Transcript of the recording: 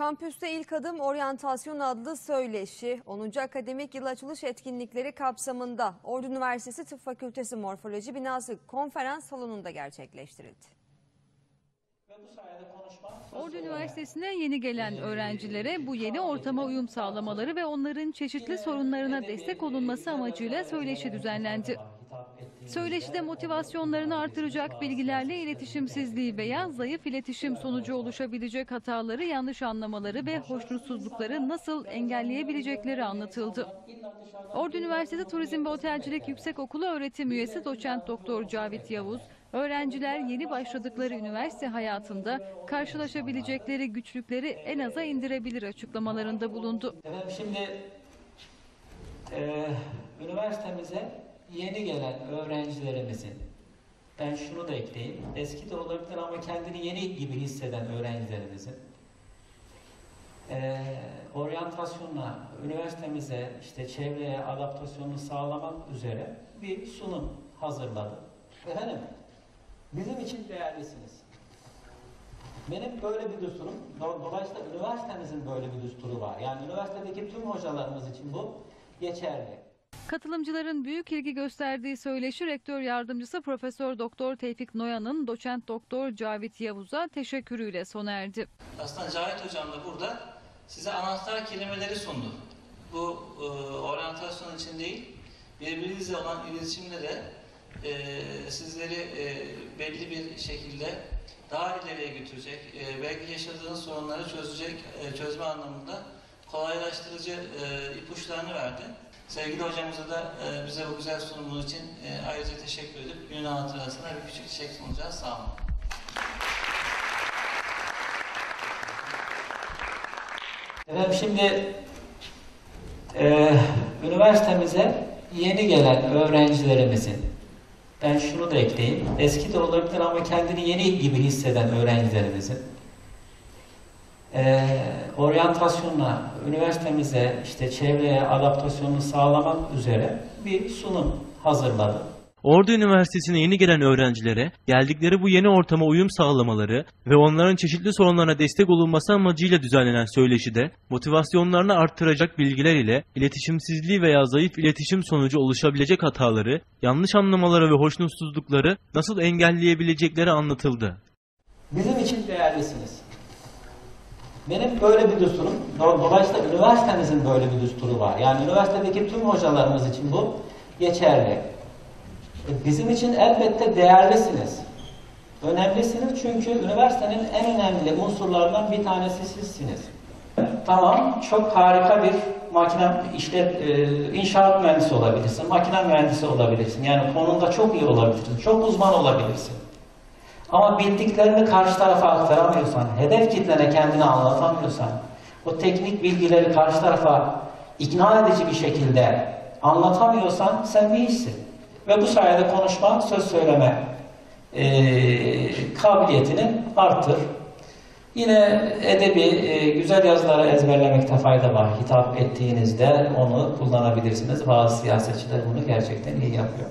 Kampüste ilk adım oryantasyon adlı söyleşi 10. akademik yıl açılış etkinlikleri kapsamında Ordu Üniversitesi Tıp Fakültesi Morfoloji Binası konferans salonunda gerçekleştirildi. Ordu Üniversitesi'ne yeni gelen öğrencilere bu yeni ortama uyum sağlamaları ve onların çeşitli sorunlarına destek olunması amacıyla söyleşi düzenlendi. Söyleşide motivasyonlarını artıracak bilgilerle iletişimsizliği veya zayıf iletişim sonucu oluşabilecek hataları, yanlış anlamaları ve hoşnutsuzlukları nasıl engelleyebilecekleri anlatıldı. Ordu Üniversitesi Turizm ve Otelcilik Yüksekokulu öğretim üyesi doçent doktor Cavit Yavuz, öğrenciler yeni başladıkları üniversite hayatında karşılaşabilecekleri güçlükleri en aza indirebilir açıklamalarında bulundu. Efendim şimdi eee üniversitemize yeni gelen öğrencilerimizin ben şunu da ekleyeyim. Eski de olabilir ama kendini yeni gibi hisseden öğrencilerimizin eee oryantasyonla üniversitemize işte çevreye adaptasyonunu sağlamak üzere bir sunum hazırladım. Efendim bizim için değerlisiniz. Benim böyle bir düsturum, do- dolayısıyla üniversitemizin böyle bir düsturu var. Yani üniversitedeki tüm hocalarımız için bu geçerli. Katılımcıların büyük ilgi gösterdiği söyleşi rektör yardımcısı Profesör Doktor Tevfik Noyan'ın doçent doktor Cavit Yavuz'a teşekkürüyle sona erdi. Aslında Cahit Hocam da burada size anahtar kelimeleri sundu. Bu e, oryantasyon için değil, birbirinizle olan iletişimde de e, sizleri e, belli bir şekilde daha ileriye götürecek, e, belki yaşadığınız sorunları çözecek, e, çözme anlamında kolaylaştırıcı e, ipuçlarını verdi. Sevgili hocamıza da e, bize bu güzel sunumun için e, ayrıca teşekkür edip günün hatırasına bir küçük çiçek sunacağız. Sağ olun. Efendim şimdi eee üniversitemize yeni gelen öğrencilerimizin ben şunu da ekleyeyim. Eski de olabilir ama kendini yeni gibi hisseden öğrencilerimizin eee oryantasyonla üniversitemize işte çevreye adaptasyonunu sağlamak üzere bir sunum hazırladım. Ordu Üniversitesi'ne yeni gelen öğrencilere geldikleri bu yeni ortama uyum sağlamaları ve onların çeşitli sorunlarına destek olunması amacıyla düzenlenen söyleşide motivasyonlarını arttıracak bilgiler ile iletişimsizliği veya zayıf iletişim sonucu oluşabilecek hataları, yanlış anlamaları ve hoşnutsuzlukları nasıl engelleyebilecekleri anlatıldı. Bizim için değerlisiniz. Benim böyle bir düsturum, do- dolayısıyla üniversitemizin böyle bir düsturu var. Yani üniversitedeki tüm hocalarımız için bu geçerli. E, Bizim için elbette değerlisiniz. Önemlisiniz çünkü üniversitenin en önemli unsurlarından bir tanesi sizsiniz. Tamam, çok harika bir makine işlet, e, inşaat mühendisi olabilirsin, makine mühendisi olabilirsin. Yani konunda çok iyi olabilirsin, çok uzman olabilirsin. Ama bildiklerini karşı tarafa aktaramıyorsan, hedef kitlene kendini anlatamıyorsan, o teknik bilgileri karşı tarafa ikna edici bir şekilde anlatamıyorsan sen hiçsin. Ve bu sayede konuşma, söz söyleme eee, kabiliyetini artır. Yine edebi, e, güzel yazıları ezberlemekte fayda var. Hitap ettiğinizde onu kullanabilirsiniz. Bazı siyasetçiler bunu gerçekten iyi yapıyor.